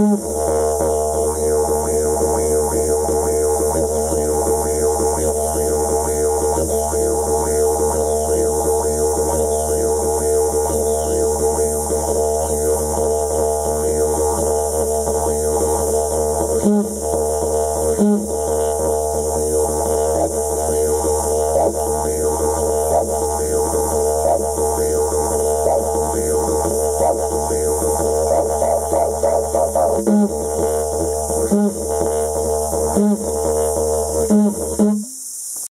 Mm-hmm. 嗯嗯嗯